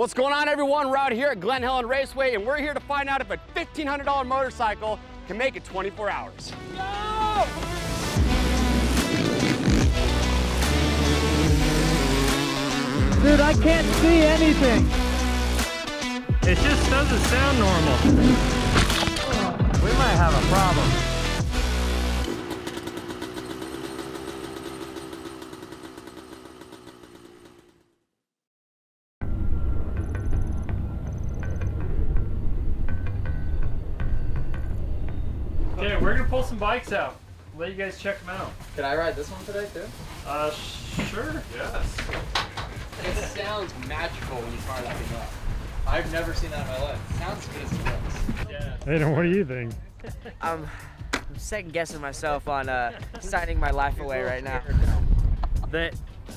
What's going on everyone? We're out here at Glen Helen Raceway and we're here to find out if a $1,500 motorcycle can make it 24 hours. Go! Dude, I can't see anything. It just doesn't sound normal. We might have a problem. Okay, we're gonna pull some bikes out. Let you guys check them out. Can I ride this one today too? Uh, sure. Yes. It sounds magical when you fire that thing up. I've never seen that in my life. It sounds good as it looks. Yeah. Hayden, what do you think? I'm, I'm second guessing myself on uh, signing my life away right now. They,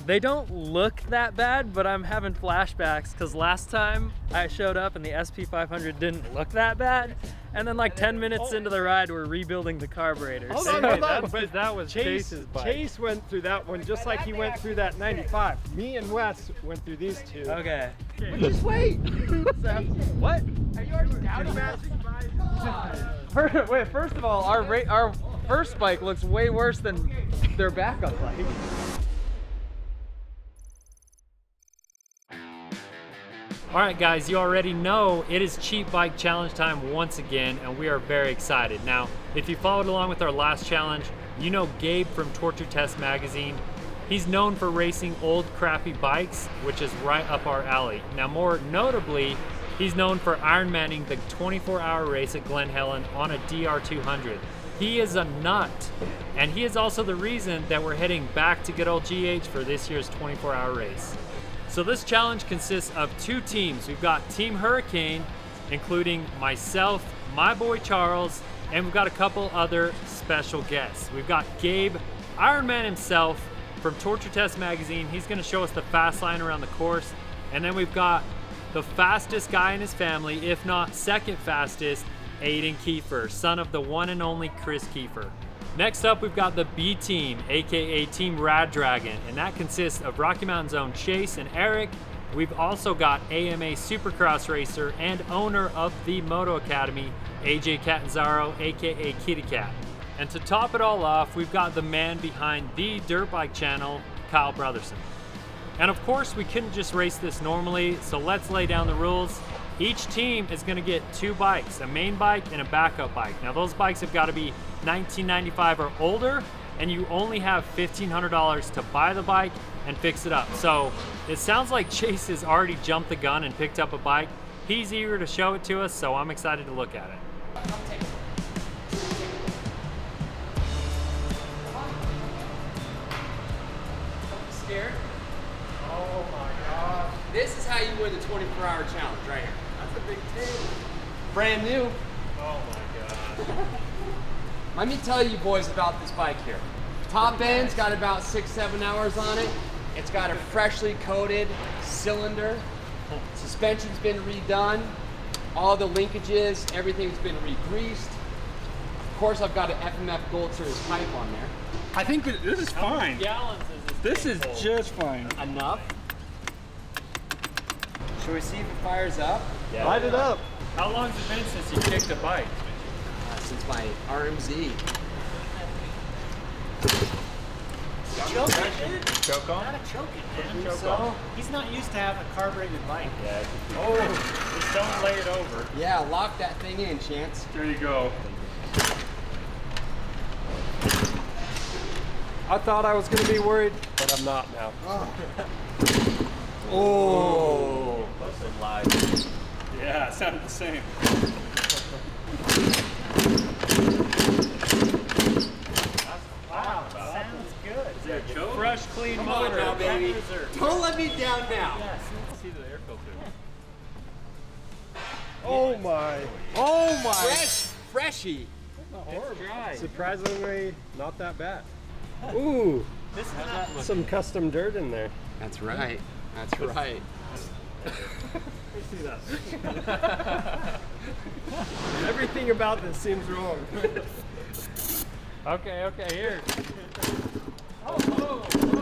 they don't look that bad, but I'm having flashbacks because last time I showed up and the SP500 didn't look that bad. And then like 10 minutes into the ride, we're rebuilding the carburetor. Hold So on, hold on. But that was Chase, Chase's bike. Chase went through that one just like he went through that 95. Me and Wes went through these two. Okay. Just wait. What? Are you already doubting that? First, wait, first of all, our ra- our first bike looks way worse than their backup bike. All right, guys, you already know it is Cheap Bike Challenge time once again, and we are very excited. Now, if you followed along with our last challenge, you know Gabe from Torture Test Magazine. He's known for racing old crappy bikes, which is right up our alley. Now, more notably, he's known for Ironmanning the 24-hour race at Glen Helen on a DR200. He is a nut, and he is also the reason that we're heading back to good old GH for this year's 24-hour race. So this challenge consists of two teams. We've got Team Hurricane, including myself, my boy Charles, and we've got a couple other special guests. We've got Gabe, Ironman himself, from Torture Test Magazine. He's gonna show us the fast line around the course. And then we've got the fastest guy in his family, if not second fastest, Hayden Keefer, son of the one and only Chris Keefer. Next up, we've got the B team, aka Team Rad Dragon, and that consists of Rocky Mountain Zone Chase and Eric. We've also got AMA Supercross racer and owner of the Moto Academy, AJ Catanzaro, aka Kitty Cat. And to top it all off, we've got the man behind the Dirt Bike channel, Kyle Brotherson. And of course, we couldn't just race this normally, so let's lay down the rules. Each team is gonna get two bikes, a main bike and a backup bike. Now those bikes have gotta be 1995 or older, and you only have $1,500 to buy the bike and fix it up. So it sounds like Chase has already jumped the gun and picked up a bike. He's eager to show it to us, so I'm excited to look at it. Scared? Oh my god. This is how you win the 24 hour challenge right here. That's a big table. Brand new. Oh my god. Let me tell you boys about this bike here. Top end's got about six, seven hours on it. It's got a freshly coated cylinder. Suspension's been redone. All the linkages, everything's been re-greased. Of course, I've got an FMF Gold Series pipe on there. I think that this is fine. Gallons is This is just fine. Enough. Should we see if it fires up? Light it up. How long's it been since you kicked a bike? Uh, since my RMZ. Choke on? So, He's not used to having a carbureted bike. Oh, just don't lay it over. yeah, lock that thing in, Chance. There you go. I thought I was going to be worried, but I'm not now. Oh. Yeah, it sounded the same. Wow, sounds good. Fresh, clean Come on motor. now, baby. Don't let me down now. See the air filter. Oh my. Oh my. Fresh, freshy. Surprisingly, not that bad. Ooh, This is not some custom dirt in there. That's right. That's right. Everything about this seems wrong. Okay, okay, here. Oh, oh.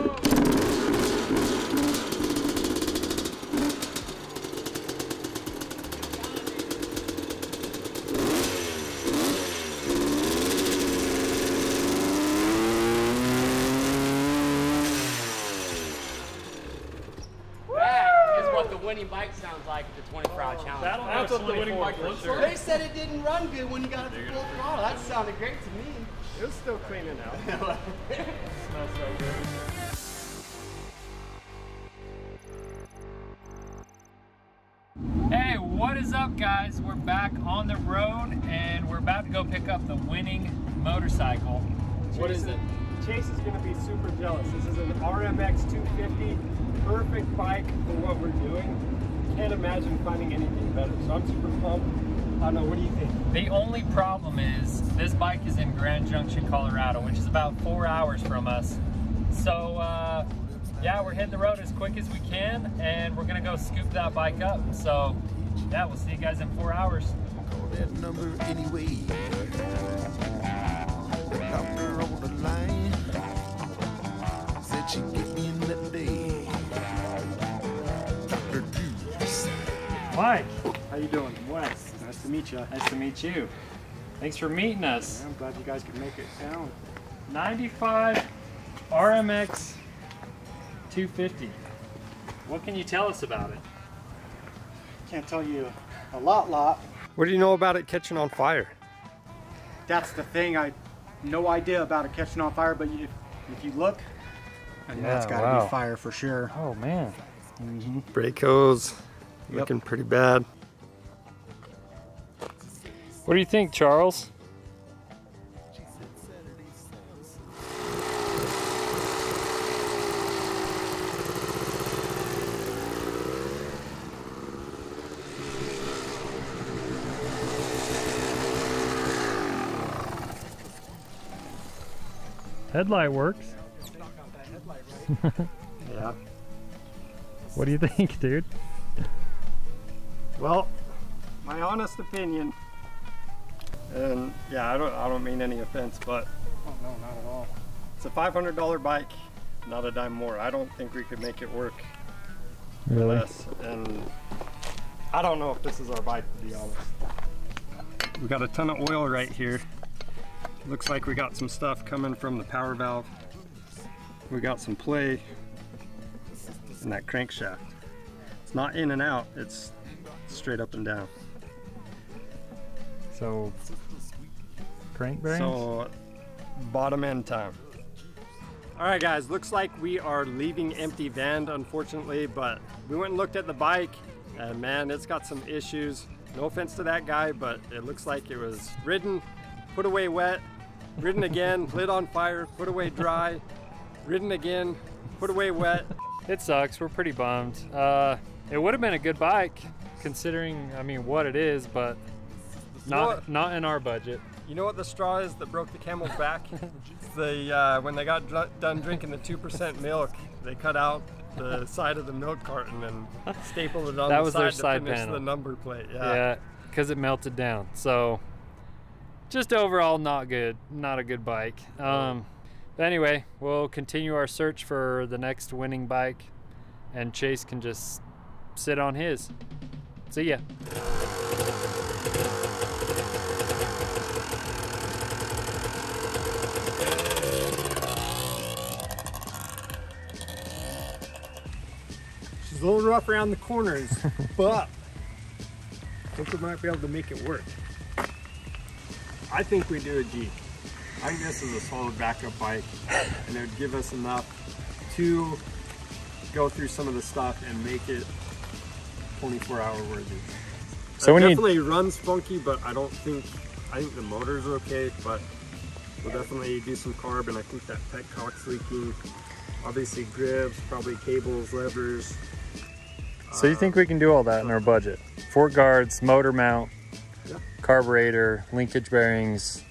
Winning bike sounds like at the 24 hour challenge. That'll That's what the winning bike for looks sure. They said it didn't run good when you got it to full throttle. That sounded great to me. It was still cleaning out. Smells so good. Hey, what is up guys? We're back on the road and we're about to go pick up the winning motorcycle. What is it? Chase is going to be super jealous. This is an RMX 250, perfect bike for what we're doing. Can't imagine finding anything better. So I'm super pumped. I don't know. What do you think? The only problem is this bike is in Grand Junction, Colorado, which is about four hours from us. So uh, yeah, we're hitting the road as quick as we can and we're gonna go scoop that bike up. So yeah, we'll see you guys in four hours. Mike, How you doing? Wes. Nice to meet you. nice to meet you. Thanks for meeting us. I'm glad you guys could make it down. 95 RMX 250. What can you tell us about it? Can't tell you a lot, lot. What do you know about it catching on fire? That's the thing. I no idea about it catching on fire, but if, if you look, I know it's Yeah, got to wow. be fire for sure. Oh man. Mm-hmm. Brake hose looking pretty bad. What do you think, Charles? Headlight works. Yeah. What do you think, dude? Well, my honest opinion, and yeah, I don't, I don't mean any offense, but Oh no, not at all. it's a $500 bike, not a dime more. I don't think we could make it work Really? less, and I don't know if this is our bike to be honest. We got a ton of oil right here. Looks like we got some stuff coming from the power valve. We got some play in that crankshaft. It's not in and out, it's straight up and down. So, crank bearings? So, bottom end time. All right, guys, looks like we are leaving empty van, unfortunately, but we went and looked at the bike, and man, it's got some issues. No offense to that guy, but it looks like it was ridden, put away wet, ridden again, lit on fire, put away dry, ridden again, put away wet. It sucks. We're pretty bummed. Uh, it would have been a good bike, considering I mean what it is, but not not in our budget. You know what the straw is that broke the camel's back? the uh, when they got dr- done drinking the two percent milk, they cut out the side of the milk carton and stapled it on That the was side their to side finish panel. the number plate. Yeah. Yeah, because it melted down. So just overall not good. Not a good bike. Um, but anyway, we'll continue our search for the next winning bike, and Chase can just sit on his. See ya. She's a little rough around the corners, but I think we might be able to make it work. I think we do a G. I think this is a solid backup bike, and it would give us enough to go through some of the stuff and make it 24 hour worthy. So it when you- definitely runs funky, but I don't think I think the motor's okay. But we'll definitely do some carb, and I think that petcock's leaking. Obviously, grips, probably cables, levers. So you think we can do all that in our budget? Fork guards, motor mount, Yep. carburetor, linkage bearings,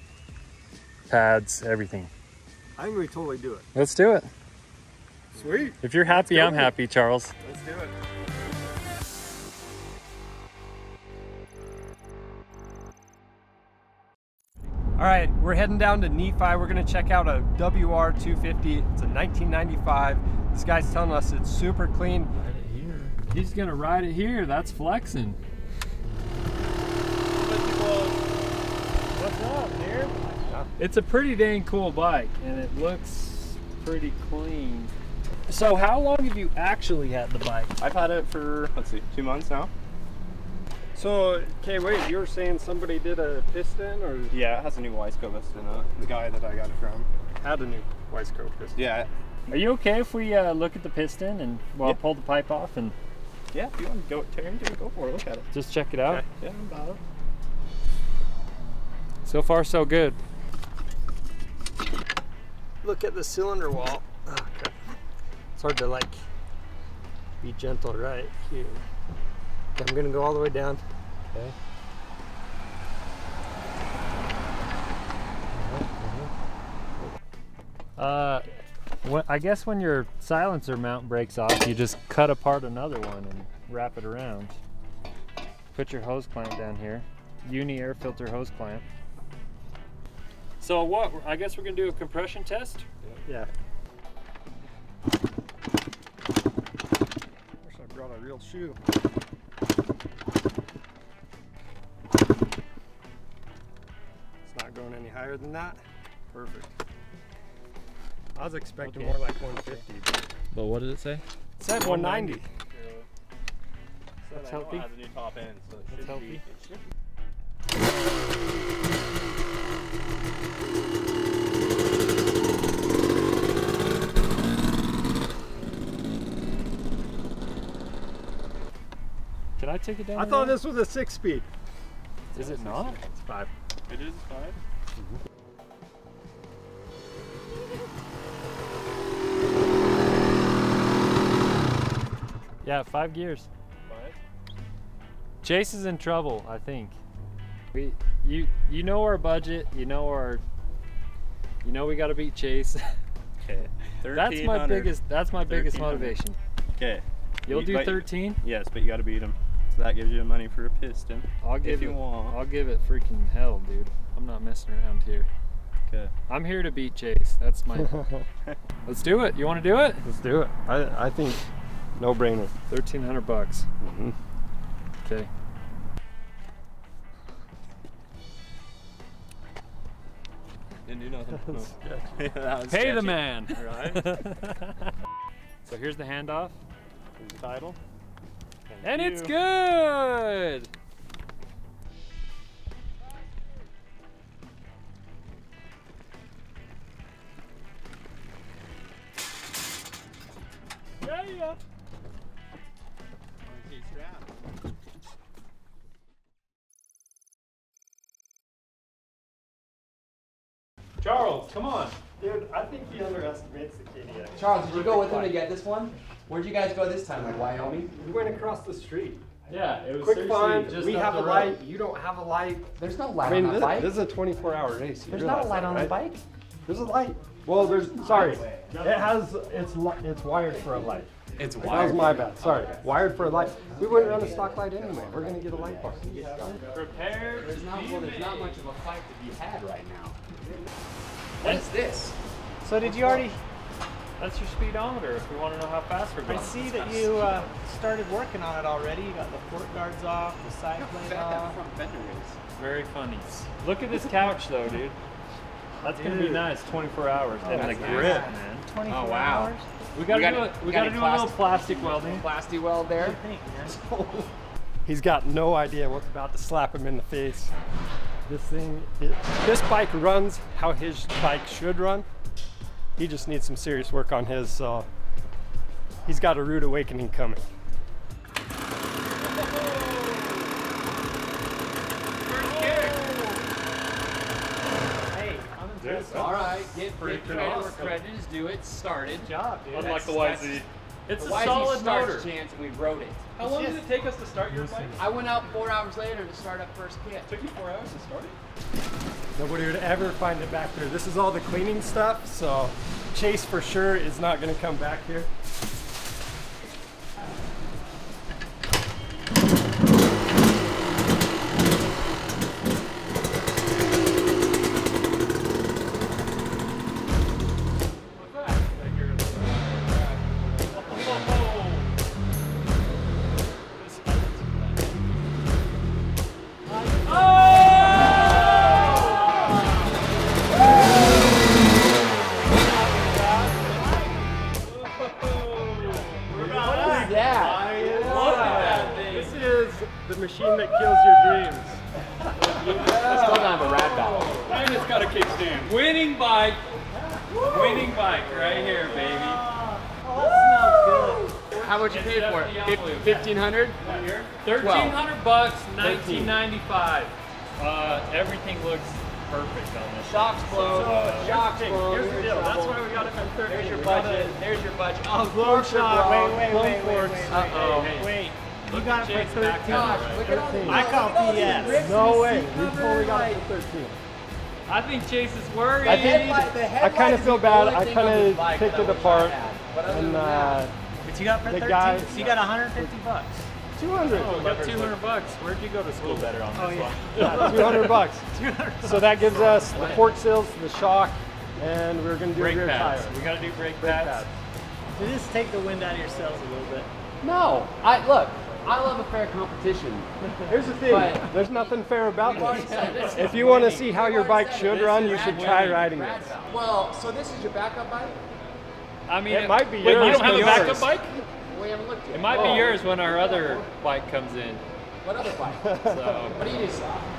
pads, everything. I think we totally do it. Let's do it. Sweet. If you're happy. I'm happy, Charles. Let's do it. All right, we're heading down to Nephi. We're gonna check out a WR250. It's a 1995. This guy's telling us it's super clean. He's gonna ride it here. That's flexing. What's up, dude? It's a pretty dang cool bike, and it looks pretty clean. So how long have you actually had the bike? I've had it for let's see, two months now. So, okay, wait, you were saying somebody did a piston or Yeah, it has a new Wiseco list in it. The guy that I got it from. had a new Wiseco piston? Yeah, Are you okay if we uh, look at the piston and well Yeah. pull the pipe off and yeah. If you want to go, tear into it, go for it. Look at it. just check it out? Okay. Yeah, I'm about it. So far, so good. Look at the cylinder wall. Oh, crap. It's hard to like be gentle right here. Okay, I'm gonna go all the way down. Okay. Uh, when, I guess when your silencer mount breaks off, you just cut apart another one and wrap it around. Put your hose clamp down here. Uni air filter hose clamp. So what? I guess we're gonna do a compression test. Yeah. Wish I brought a real shoe. Higher than that. Perfect. I was expecting Okay. more like 150. but But what did it say? It said 190. That's I know healthy. It has a new top end, so it That's should healthy. be. It should Can I take it down? I thought this was a six speed. Is it not? It's five. It is five. Yeah, five gears. Five. Chase is in trouble, I think. We, you, you know our budget. You know our. You know we got to beat Chase. Okay. that's my biggest. That's my biggest motivation. Okay. You'll do 13. Yes, but you got to beat him. So that gives you money for a piston. I'll give you it. want. I'll give it freaking hell, dude. I'm not messing around here. Okay. I'm here to beat Chase. That's my. Let's do it. You want to do it? Let's do it. I, I think no brainer. Thirteen hundred bucks. Mhm. Okay. Didn't do nothing. No. Yeah. that was Pay the man. Right. so here's the handoff, Here's the title. Thank and it's good. Yeah, yeah. Charles, come on. Dude, I think he underestimates the KDX. Charles, did you go with him to get this one? Where'd you guys go this time? Like Wyoming? We went across the street. Yeah, it was Quick seriously find. just We have a road. light. You don't have a light. There's no light I light mean, on that this, bike. this is a 24-hour race. You There's not a light that, on right? the bike. There's a light. Well, there's sorry. It has it's li- it's wired for a light. It's wired. That was my bad. Sorry. Wired for a light. We wouldn't run a stock light anyway. We're gonna get a light bar. Prepare There's not, well, there's not much of a fight to be had right now. What is this? So did you already? That's your speedometer if we want to know how fast we're going. I see that you uh, started working on it already. You got the fork guards off, the side plate off. front fender is. Very funny. Look at this couch though, dude. That's gonna be nice. 24 hours. and the that's grip, nice. man. 24 Oh, wow. hours. We gotta We do got- it. We we got gotta any do a little plastic- plastic welding. Plasty weld there. What think. He's got no idea what's about to slap him in the face. This thing, it, this bike runs how his bike should run. He just needs some serious work on his, so he's got a rude awakening coming. Hey, I'm impressed. All right, get, Pretty get credit where awesome. credit is due. It started. Good job, dude. Unlike the That's- YZ. It's The a YZ solid starts motor. chance, and we wrote it. How long did it take us to start your bike? I went out four hours later to start up first kit. took you four hours to start it? Nobody would ever find it back there. This is all the cleaning stuff, so Chase for sure is not gonna come back here. Everything looks perfect on this. Shocks blown. So, Shocks here's the. Here's the deal. That's why we got it for thirteen. There's your budget. There's your budget. Oh, Blow shot. Wait, wait, wait, wait, wait. Uh-oh. Hey, hey. Wait. You got at it for 13. cover Look at all there. I call look at all these BS. No way. the We totally got it like- for 13. I think Chase is worried. I think- I kind of feel bad. I kind of picked it apart. had. But other And than that, uh, But you got for 13. guy- so you got 150 bucks. 200. Oh, we got 200 bucks. Where'd you go to school better on Oh this yeah. one? Yeah, 200 bucks. So that gives us the fork seals, the shock, and we're going to do Brake rear pads. tires. We gotta do brake Brake pads. pads. So just take the wind out of your sails a little bit. no. I look. I love a fair competition. Here's the thing, But- there's nothing fair about We've this. said this If you want to see how your bike should run, you should try riding it. Well, so this is your backup bike? I mean, It might be Wait, yours, you don't have a backup bike? We haven't looked yet. It might Oh, be yours when our other bike comes in. What other bike? So What do you do?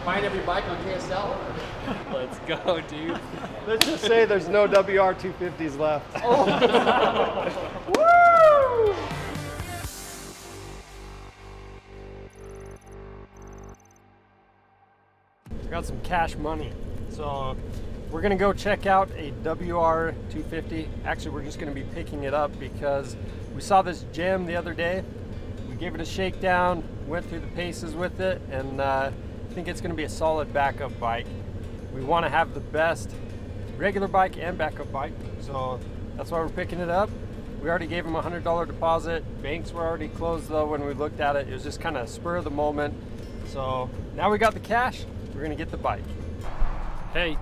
Find every bike on KSL? let's go, dude. Let's just say there's no WR250s left. Oh. Woo! got some cash money. So we're gonna go check out a WR250. Actually, we're just gonna be picking it up because we saw this gem the other day. We gave it a shakedown, went through the paces with it, and uh, I think it's gonna be a solid backup bike. We wanna have the best regular bike and backup bike, so that's why we're picking it up. We already gave them a $100 deposit. Banks were already closed though when we looked at it. It was just kind of spur of the moment. So now we got the cash, we're gonna get the bike. Hey,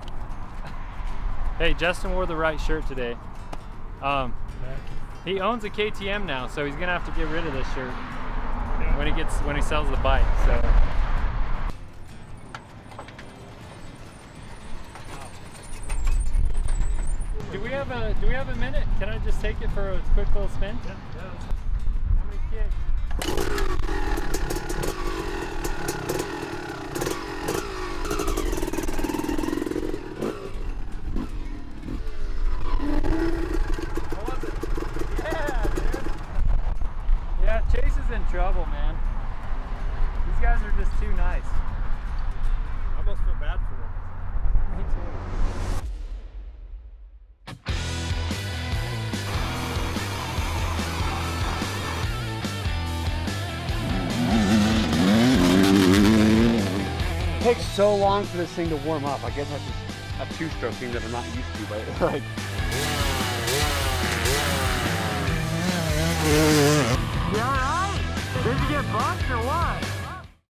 hey, Justin wore the right shirt today. Um, he owns a KTM now, so he's gonna have to get rid of this shirt when he gets when he sells the bike. So. Do we have a Do we have a minute? Can I just take it for a quick little spin? Yeah. How many kicks? Yeah, Chase is in trouble, man. These guys are just too nice. I almost feel bad for them. Me too. It takes so long for this thing to warm up. I guess that's just a two-stroke thing that I'm not used to, but like. You alright? Did you get bumped or what?